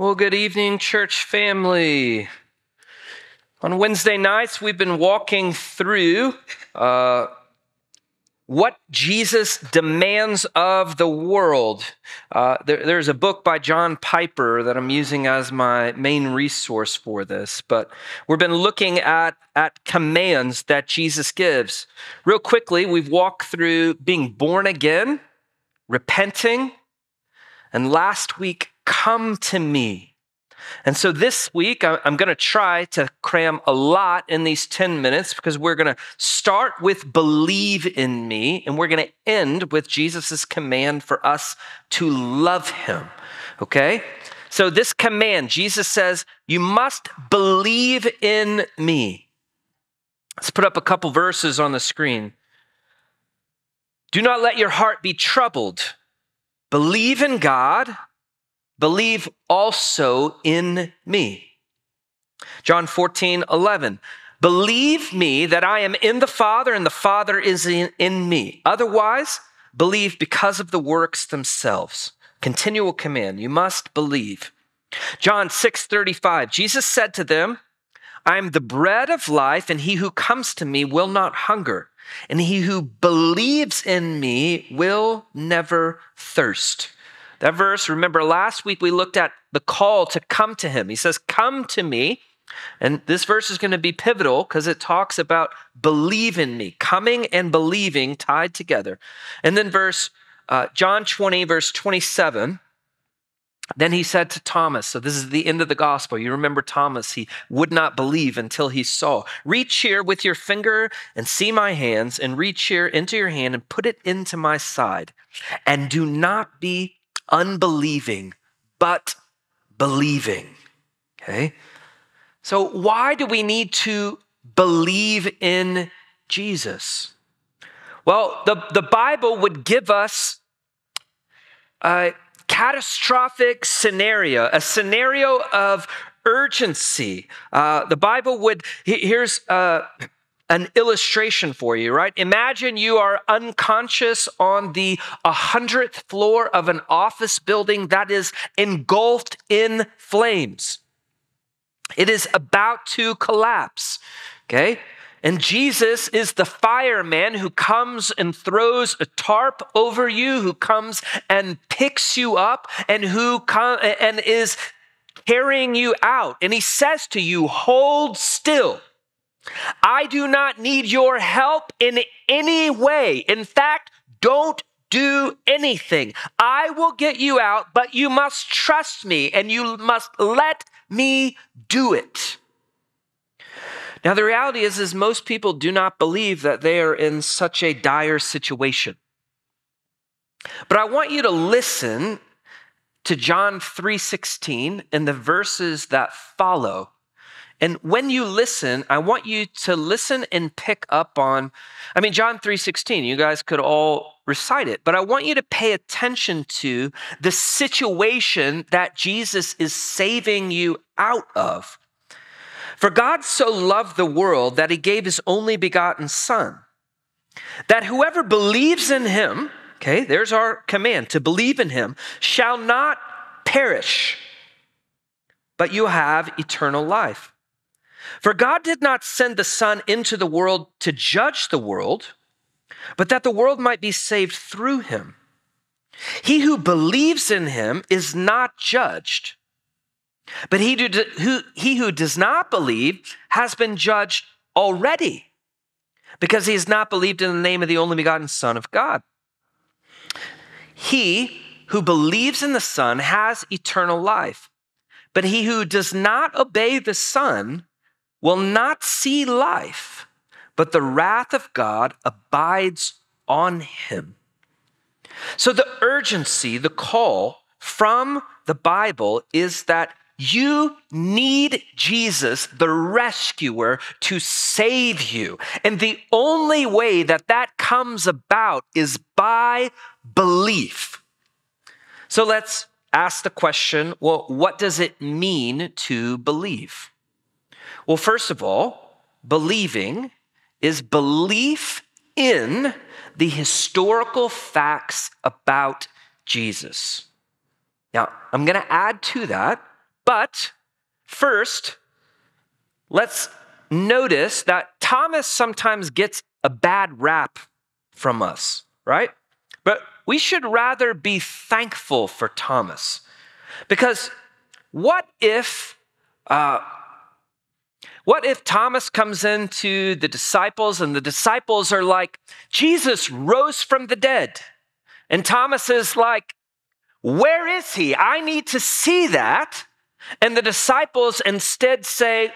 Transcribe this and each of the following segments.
Well, good evening, church family. On Wednesday nights, we've been walking through uh, what Jesus demands of the world. Uh, there, there's a book by John Piper that I'm using as my main resource for this, but we've been looking at, at commands that Jesus gives. Real quickly, we've walked through being born again, repenting, and last week, come to me. And so this week, I'm going to try to cram a lot in these 10 minutes because we're going to start with believe in me and we're going to end with Jesus' command for us to love him. Okay? So, this command, Jesus says, You must believe in me. Let's put up a couple verses on the screen. Do not let your heart be troubled. Believe in God believe also in me. John 14, 11. Believe me that I am in the Father and the Father is in, in me. Otherwise, believe because of the works themselves. Continual command. You must believe. John 6, 35. Jesus said to them, I am the bread of life, and he who comes to me will not hunger, and he who believes in me will never thirst. That verse, remember last week we looked at the call to come to him. He says, Come to me. And this verse is going to be pivotal because it talks about believe in me, coming and believing tied together. And then verse uh, John 20, verse 27. Then he said to Thomas, so this is the end of the gospel. You remember Thomas, he would not believe until he saw. Reach here with your finger and see my hands, and reach here into your hand and put it into my side. And do not be unbelieving, but believing. Okay? So, why do we need to believe in Jesus? Well, the, the Bible would give us a catastrophic scenario, a scenario of urgency. Uh, the Bible would, here's, uh, an illustration for you, right? Imagine you are unconscious on the 100th floor of an office building that is engulfed in flames. It is about to collapse, okay? And Jesus is the fireman who comes and throws a tarp over you, who comes and picks you up, and who come and is carrying you out. And he says to you, Hold still. I do not need your help in any way. In fact, don't do anything. I will get you out, but you must trust me and you must let me do it. Now, the reality is, is most people do not believe that they are in such a dire situation. But I want you to listen to John 3:16 and the verses that follow and when you listen, I want you to listen and pick up on I mean John 3:16, you guys could all recite it, but I want you to pay attention to the situation that Jesus is saving you out of. For God so loved the world that he gave his only begotten son that whoever believes in him, okay, there's our command to believe in him, shall not perish, but you have eternal life. For God did not send the Son into the world to judge the world, but that the world might be saved through him. He who believes in him is not judged, but he who, he who does not believe has been judged already because he has not believed in the name of the only begotten Son of God. He who believes in the Son has eternal life, but he who does not obey the Son will not see life, but the wrath of God abides on him. So, the urgency, the call from the Bible is that you need Jesus, the rescuer, to save you. And the only way that that comes about is by belief. So let's ask the question well, what does it mean to believe? Well, first of all, believing is belief in the historical facts about Jesus. Now, I'm going to add to that But first, let's notice that Thomas sometimes gets a bad rap from us, right? But we should rather be thankful for Thomas. Because what if, uh, what if Thomas comes into the disciples and the disciples are like, Jesus rose from the dead? And Thomas is like, Where is he? I need to see that. And the disciples instead say,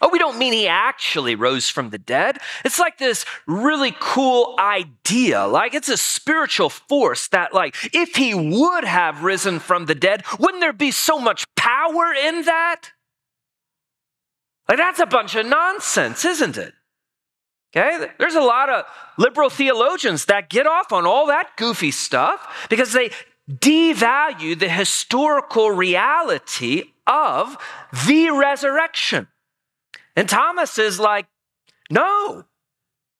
Oh, we don't mean he actually rose from the dead. It's like this really cool idea. Like it's a spiritual force that, like, if he would have risen from the dead, wouldn't there be so much power in that? Like, that's a bunch of nonsense, isn't it? Okay, there's a lot of liberal theologians that get off on all that goofy stuff because they devalue the historical reality of the resurrection. And Thomas is like, no,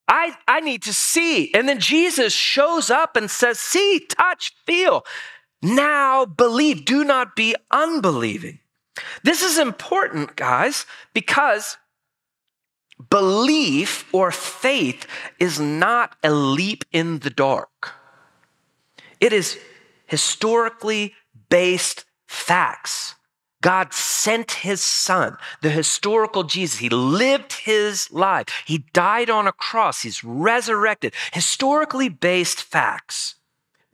I, I need to see. And then Jesus shows up and says, see, touch, feel. Now believe. Do not be unbelieving. This is important, guys, because belief or faith is not a leap in the dark. It is historically based facts. God sent his son, the historical Jesus. He lived his life. He died on a cross. He's resurrected. Historically based facts.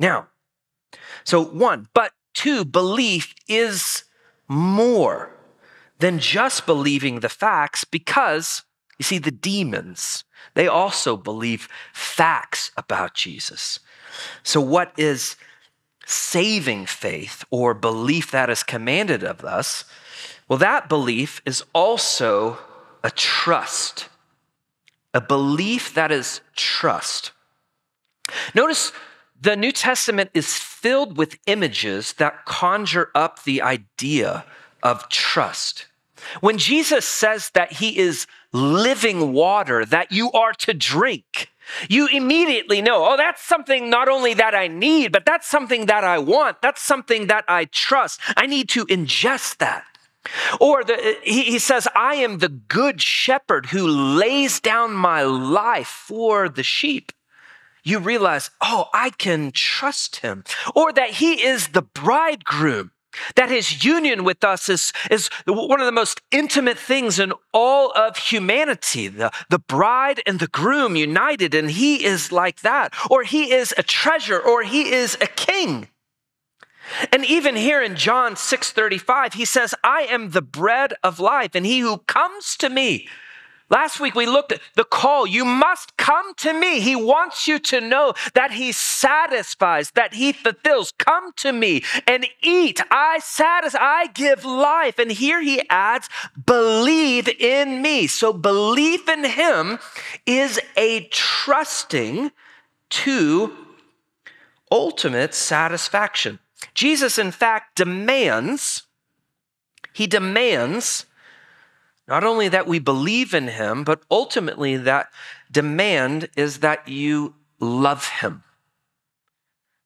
Now, so one, but two, belief is more than just believing the facts because you see, the demons, they also believe facts about Jesus. So, what is saving faith or belief that is commanded of us, well, that belief is also a trust, a belief that is trust. Notice the New Testament is filled with images that conjure up the idea of trust. When Jesus says that he is living water that you are to drink, you immediately know, oh, that's something not only that I need, but that's something that I want. That's something that I trust. I need to ingest that. Or the, he, he says, I am the good shepherd who lays down my life for the sheep you realize, oh, I can trust him. Or that he is the bridegroom that his union with us is, is one of the most intimate things in all of humanity. The, the bride and the groom united, and he is like that. Or he is a treasure, or he is a king. And even here in John 6:35, he says, I am the bread of life, and he who comes to me Last week we looked at the call. You must come to me. He wants you to know that he satisfies, that he fulfills. Come to me and eat. I satisfy, I give life. And here he adds, believe in me. So belief in him is a trusting to ultimate satisfaction. Jesus, in fact, demands, he demands not only that we believe in him, but ultimately that demand is that you love him.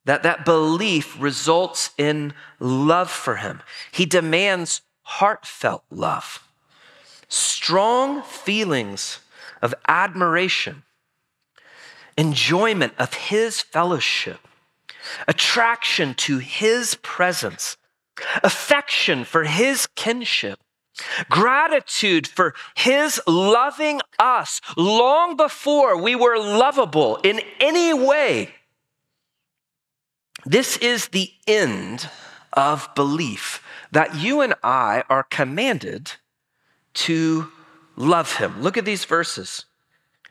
That that belief results in love for him. He demands heartfelt love, strong feelings of admiration, enjoyment of his fellowship, attraction to his presence, affection for his kinship, Gratitude for his loving us long before we were lovable in any way. This is the end of belief that you and I are commanded to love him. Look at these verses.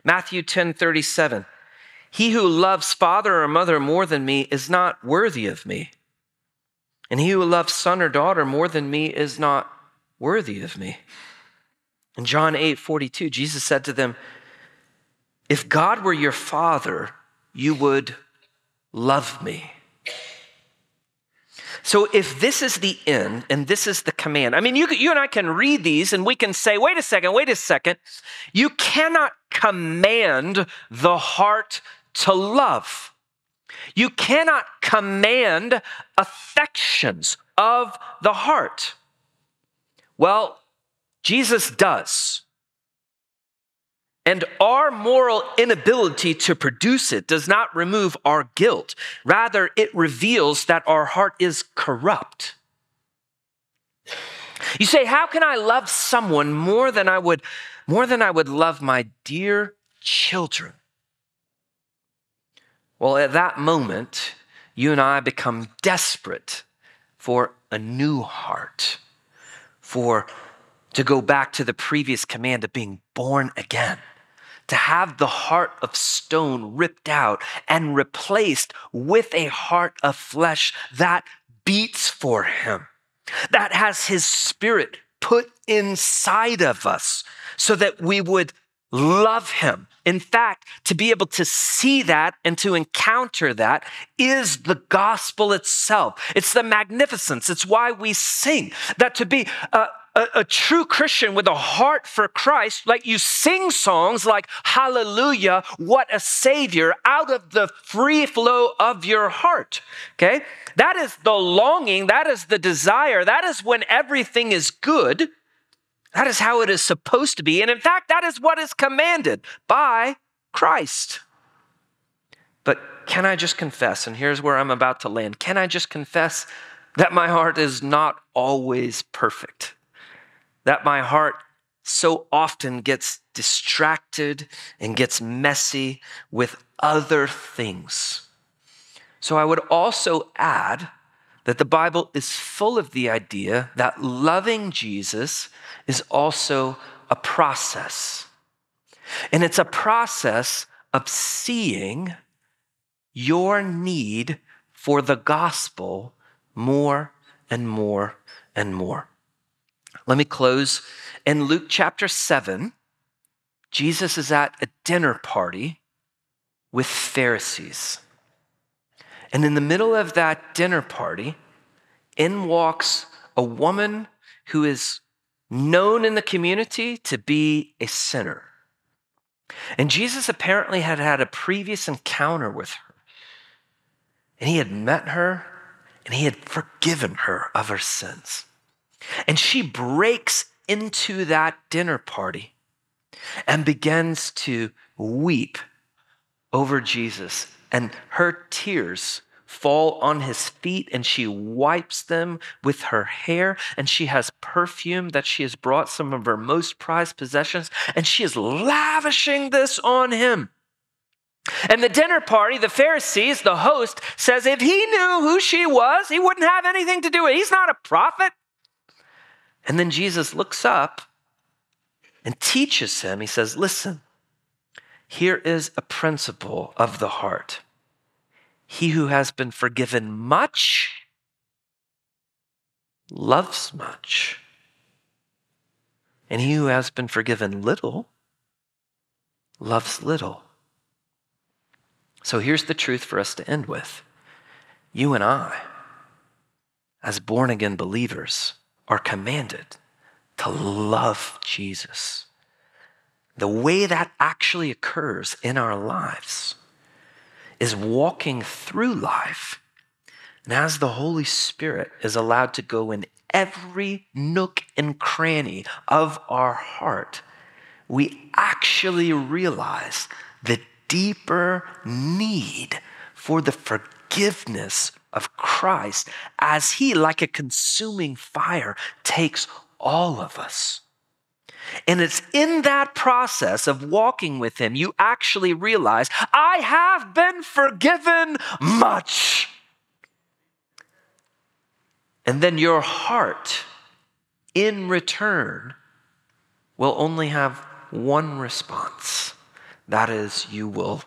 Matthew 10 37. He who loves father or mother more than me is not worthy of me. And he who loves son or daughter more than me is not worthy of me. In John 8 42, Jesus said to them, If God were your father, you would love me. So, if this is the end and this is the command, I mean, you, you and I can read these and we can say, wait a second, wait a second. You cannot command the heart to love. You cannot command affections of the heart. Well, Jesus does. And our moral inability to produce it does not remove our guilt. Rather, it reveals that our heart is corrupt. You say, how can I love someone more than I would more than I would love my dear children? Well, at that moment, you and I become desperate for a new heart, for to go back to the previous command of being born again to have the heart of stone ripped out and replaced with a heart of flesh that beats for him, that has his spirit put inside of us so that we would love him. In fact, to be able to see that and to encounter that is the gospel itself. It's the magnificence. It's why we sing that to be uh, a, a, true Christian with a heart for Christ, like you sing songs like Hallelujah, what a Savior, out of the free flow of your heart. Okay? That is the longing, that is the desire, that is when everything is good. That is how it is supposed to be. And in fact, that is what is commanded by Christ. But can I just confess, and here's where I'm about to land can I just confess that my heart is not always perfect? that my heart so often gets distracted and gets messy with other things. So I would also add that the Bible is full of the idea that loving Jesus is also a process. And it's a process of seeing your need for the gospel more and more and more. Let me close. In Luke chapter 7, Jesus is at a dinner party with Pharisees. And in the middle of that dinner party, in walks a woman who is known in the community to be a sinner. And Jesus apparently had had a previous encounter with her. And he had met her and he had forgiven her of her sins. And she breaks into that dinner party and begins to weep over Jesus. And her tears fall on his feet and she wipes them with her hair. And she has perfume that she has brought some of her most prized possessions. And she is lavishing this on him. And the dinner party, the Pharisees, the host, says if he knew who she was, he wouldn't have anything to do with it. He's not a prophet. And then Jesus looks up and teaches him. He says, Listen, here is a principle of the heart. He who has been forgiven much loves much. And he who has been forgiven little loves little. So here's the truth for us to end with. You and I, as born again believers, are commanded to love Jesus. The way that actually occurs in our lives is walking through life. And as the Holy Spirit is allowed to go in every nook and cranny of our heart, we actually realize the deeper need for the forgiveness of Christ as he, like a consuming fire, takes all of us. And it's in that process of walking with him, you actually realize, I have been forgiven much. And then your heart, in return, will only have one response that is, you will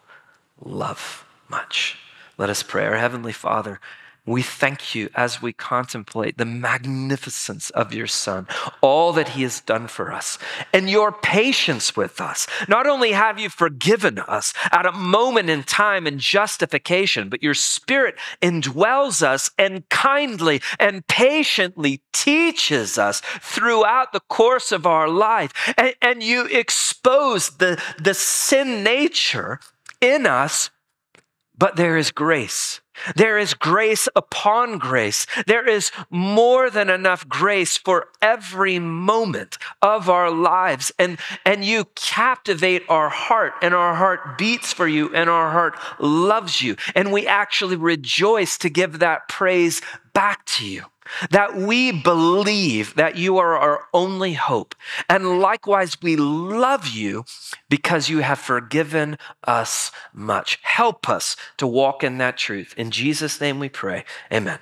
love much. Let us pray. Our Heavenly Father, we thank you as we contemplate the magnificence of your Son, all that He has done for us, and your patience with us. Not only have you forgiven us at a moment in time in justification, but your Spirit indwells us and kindly and patiently teaches us throughout the course of our life. And, and you expose the, the sin nature in us but there is grace There is grace upon grace. There is more than enough grace for every moment of our lives. And, and you captivate our heart, and our heart beats for you, and our heart loves you. And we actually rejoice to give that praise back to you that we believe that you are our only hope. And likewise, we love you because you have forgiven us much. Help us to walk in that truth. In Jesus' name we pray. Amen.